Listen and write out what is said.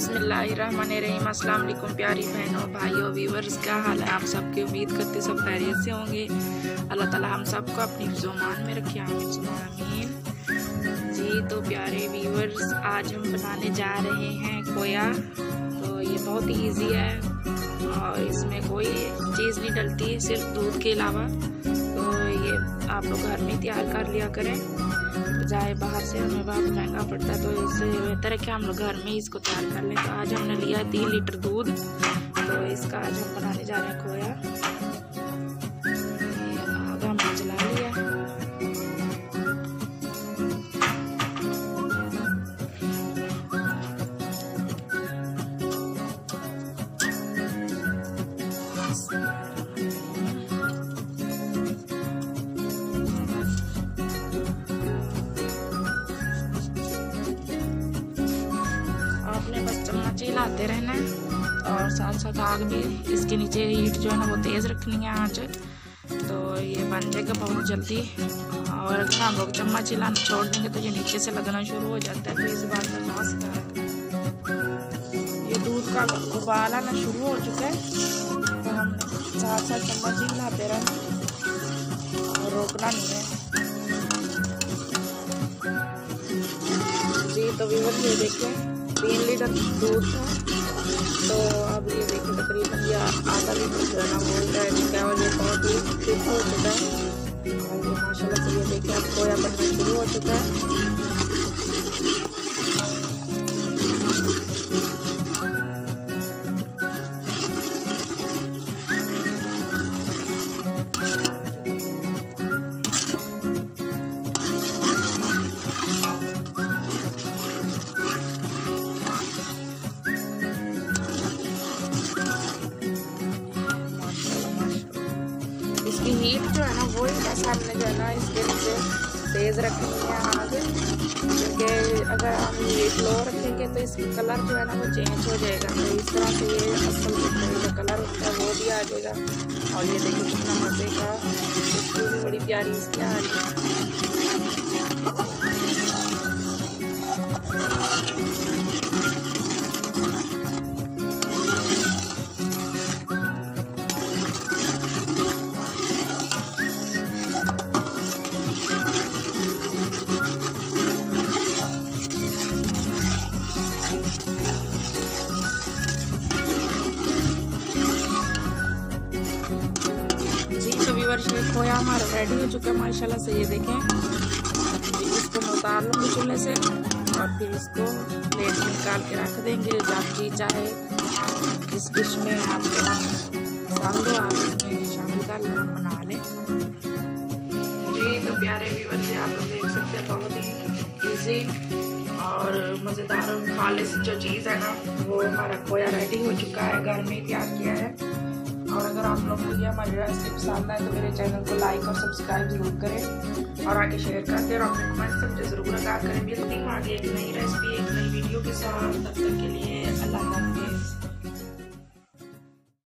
बिस्मिल्लाहिर्रहमानिर्रहीम अस्सलाम वालेकुम प्यारी बहनों, भाइयों व्यूवर्स क्या हाल है। आप सबकी उम्मीद करते सब खैरियत से होंगे। अल्लाह ताला हम सबको अपनी जुमान में रखे, आमीन जी तो प्यारे व्यूवर्स आज हम बनाने जा रहे हैं खोया। तो ये बहुत ईजी है और इसमें कोई चीज़ नहीं डलती, सिर्फ़ दूध के अलावा। तो ये आप लोग घर में तैयार कर लिया करें। जाए, बाहर से हमें बहुत महँगा पड़ता है तो इससे बेहतर है कि हम लोग घर में ही इसको तैयार कर लें। तो आज हमने लिया तीन लीटर दूध तो इसका आज हम बनाने जा रहे हैं खोया हिलाते रहना है और साथ साथ आग भी इसके नीचे हीट जो है ना वो तेज़ रखनी है आँच। तो ये बन जाएगा बहुत जल्दी। और अगर हम लोग चम्मच हिलाना छोड़ देंगे तो ये नीचे से लगना शुरू हो जाता है तो इस बात में खास ये दूध का उबाल आना शुरू हो चुका है तो हम साथ साथ चम्मच ही हिलाते रहें और रोकना नहीं है। जी तो विवर ये देखें तीन लीटर था तो अब ये देखिए तकरीबन ये आधा लीटर जो है ना वो रेडी का और ये बहुत ही थिक हो चुका है। और ये माशाल्लाह से ये देखिए अब खोया बनना शुरू हो चुका है। इसकी हीट जो है ना, वो बस हमने जो है ना इसके नीचे तेज़ रखनी है आग। क्योंकि अगर हम हीट लो रखेंगे तो इसका कलर जो है ना वो चेंज हो जाएगा। तो इस तरह से ये असल जो कलर होता है, वो भी आ जाएगा। और ये देखिए कितना मज़े का भी बड़ी प्यारी इसकी आ रही है। खोया हमारा रेडी हो चुका है, माशाल्लाह से ये देखें। इसको उतार लूँगी चूल्हे से, और फिर इसको प्लेट में निकाल के रख देंगे जब जी चाहे इस डिश में आप पसंद आप शामिल कर लें, बना लें। जी तो प्यारे व्यूवर से आप लोग देख सकते हैं, बहुत ही ईजी और मज़ेदार खालिश जो चीज़ है ना, वो हमारा खोया रेडी हो चुका है, घर में तैयार किया है। और अगर आप लोग को ये हमारी रेसिपी पसंद आए तो मेरे चैनल को लाइक और सब्सक्राइब ज़रूर करें और आगे शेयर करते और अपने कमेंट सब ज़रूर अदा करें। मिलती हूँ आगे एक नई रेसिपी एक नई वीडियो के साथ। तब तक के लिए अल्लाह हाफिज़।